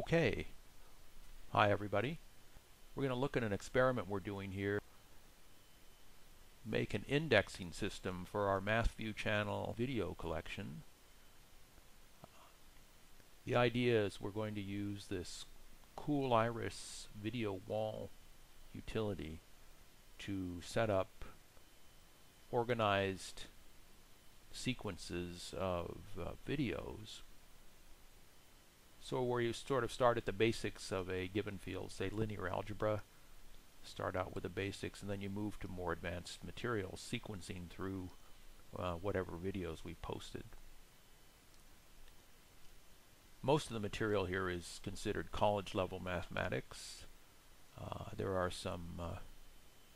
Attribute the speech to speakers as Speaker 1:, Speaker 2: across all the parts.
Speaker 1: Okay. Hi everybody. We're going to look at an experiment we're doing here. Make an indexing system for our MathView channel video collection. The idea is we're going to use this Cooliris video wall utility to set up organized sequences of uh, videos so where you sort of start at the basics of a given field, say linear algebra, start out with the basics and then you move to more advanced materials, sequencing through uh, whatever videos we posted. Most of the material here is considered college level mathematics. Uh, there are some uh,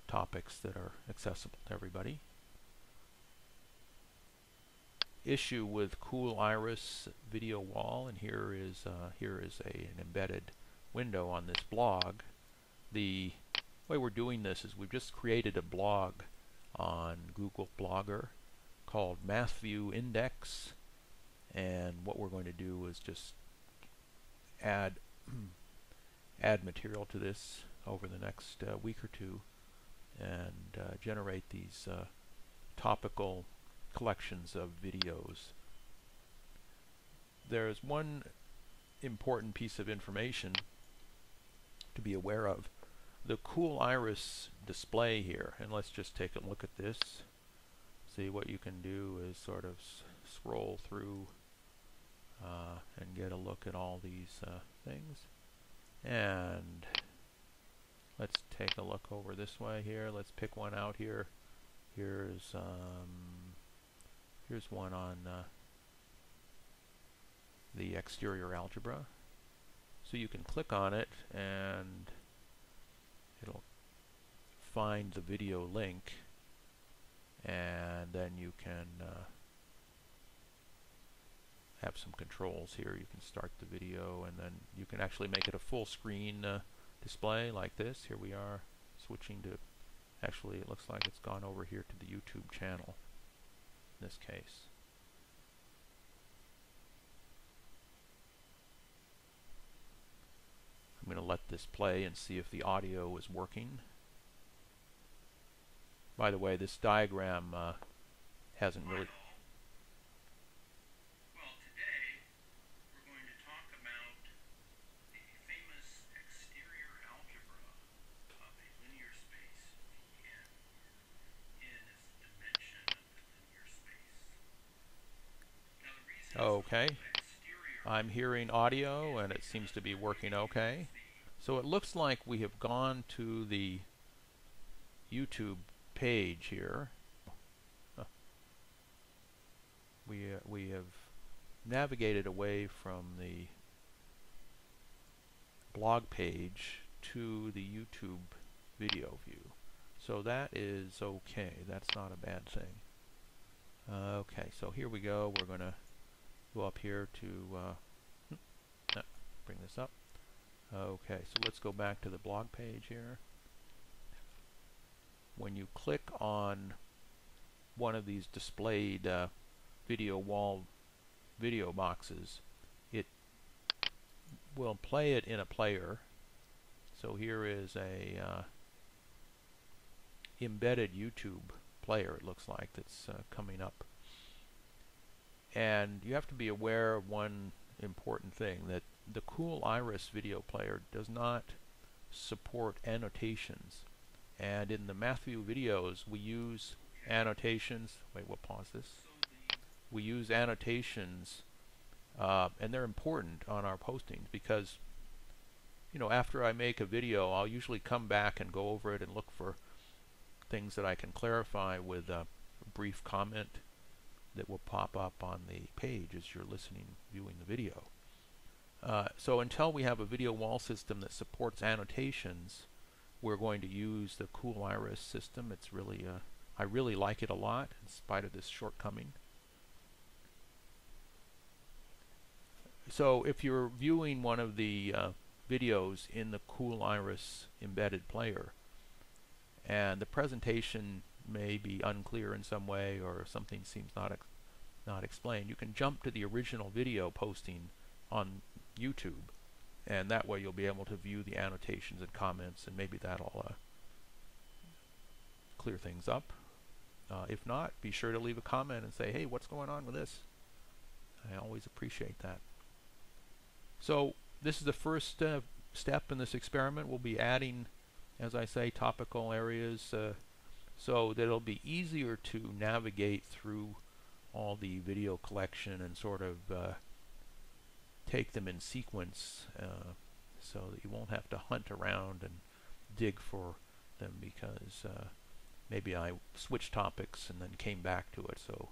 Speaker 1: topics that are accessible to everybody issue with Cooliris video wall, and here is uh, here is a, an embedded window on this blog. The way we're doing this is we've just created a blog on Google Blogger called MathView Index, and what we're going to do is just add add material to this over the next uh, week or two and uh, generate these uh, topical collections of videos. There's one important piece of information to be aware of. The Cooliris display here, and let's just take a look at this. See what you can do is sort of scroll through uh, and get a look at all these uh, things. And let's take a look over this way here. Let's pick one out here. Here's um, Here's one on uh, the exterior algebra. So you can click on it and it'll find the video link and then you can uh, have some controls here. You can start the video and then you can actually make it a full screen uh, display like this. Here we are switching to actually it looks like it's gone over here to the YouTube channel this case. I'm going to let this play and see if the audio is working. By the way, this diagram uh, hasn't really Okay. I'm hearing audio and it seems to be working okay. So it looks like we have gone to the YouTube page here. We, uh, we have navigated away from the blog page to the YouTube video view. So that is okay. That's not a bad thing. Okay, so here we go. We're going to go up here to uh, hmm, bring this up. Okay, so let's go back to the blog page here. When you click on one of these displayed uh, video wall video boxes, it will play it in a player. So here is a uh, embedded YouTube player, it looks like, that's uh, coming up and you have to be aware of one important thing, that the Cooliris video player does not support annotations. And in the MathView videos, we use annotations. Wait, we'll pause this. We use annotations, uh, and they're important on our postings because, you know, after I make a video, I'll usually come back and go over it and look for things that I can clarify with a brief comment that will pop up on the page as you're listening, viewing the video. Uh, so until we have a video wall system that supports annotations, we're going to use the Cooliris system. It's really, uh, I really like it a lot in spite of this shortcoming. So if you're viewing one of the uh, videos in the Cooliris embedded player, and the presentation may be unclear in some way or something seems not ex not explained, you can jump to the original video posting on YouTube and that way you'll be able to view the annotations and comments and maybe that'll uh, clear things up. Uh, if not, be sure to leave a comment and say, hey, what's going on with this? I always appreciate that. So this is the first uh, step in this experiment. We'll be adding, as I say, topical areas uh, so that it'll be easier to navigate through all the video collection and sort of uh, take them in sequence uh, so that you won't have to hunt around and dig for them because uh, maybe I switched topics and then came back to it so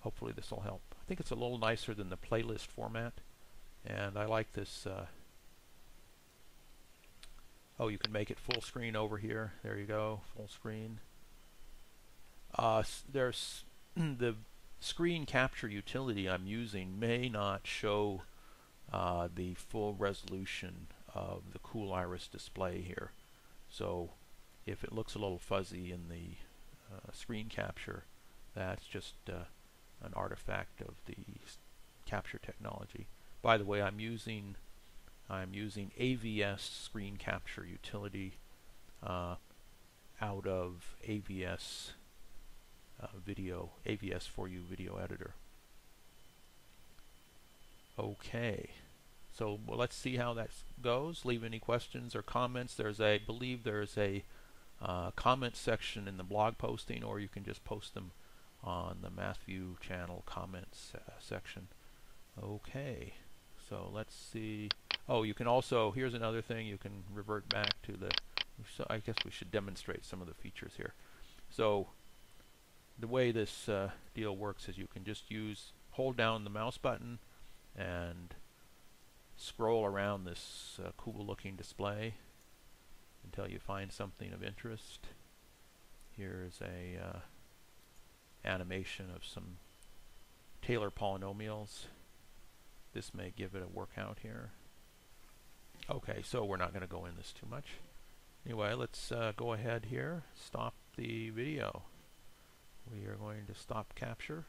Speaker 1: hopefully this will help. I think it's a little nicer than the playlist format and I like this uh, oh you can make it full screen over here. There you go full screen. Uh, there's the screen capture utility I'm using may not show uh, the full resolution of the Cooliris display here. So if it looks a little fuzzy in the uh, screen capture that's just uh, an artifact of the capture technology. By the way, I'm using I'm using AVS screen capture utility uh, out of AVS uh, video AVS for you video editor. Okay, so well, let's see how that goes. Leave any questions or comments. There's a I believe there's a uh, comment section in the blog posting, or you can just post them on the Mathview channel comments uh, section. Okay. So let's see. Oh, you can also, here's another thing, you can revert back to the, so I guess we should demonstrate some of the features here. So the way this uh, deal works is you can just use, hold down the mouse button and scroll around this uh, cool looking display until you find something of interest. Here's a uh, animation of some Taylor polynomials. This may give it a workout here. Okay, so we're not going to go in this too much. Anyway, let's uh, go ahead here, stop the video. We are going to stop capture.